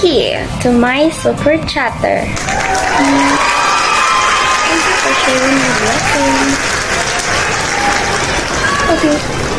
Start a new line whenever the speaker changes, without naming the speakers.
here to my super chatter. Thank you for sharing your blessings. Okay.